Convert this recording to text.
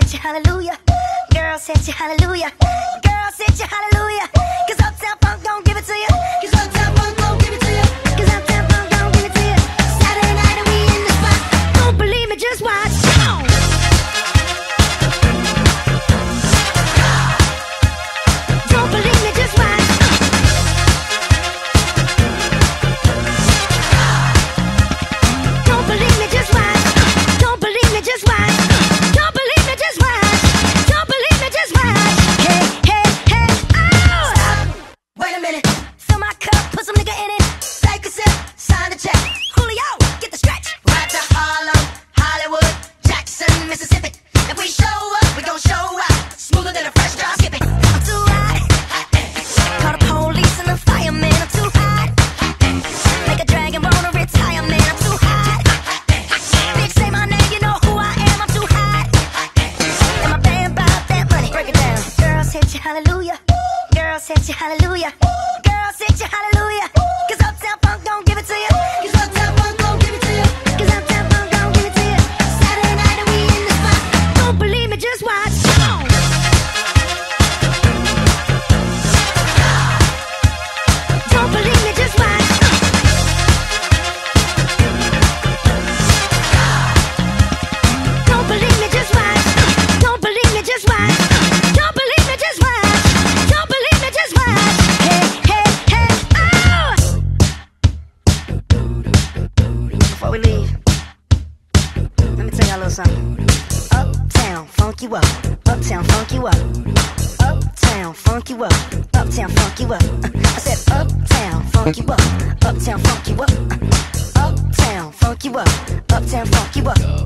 sent you hallelujah. Girl sent you hallelujah. Girl sent you hallelujah. Cause Uptown Funk don't give it to you. Cause Girl, set your hallelujah. Girl, set your hallelujah. Cause Uptown Funk don't give it to you. Cause we leave, let me tell y'all a little something. Uptown, funk you up. Uptown, funk you up. Uptown, funk you up. Uptown, funk you up. I said, Uptown, funk you up. Uptown, funk you up. Uptown, funk you up. Uptown, funk you up.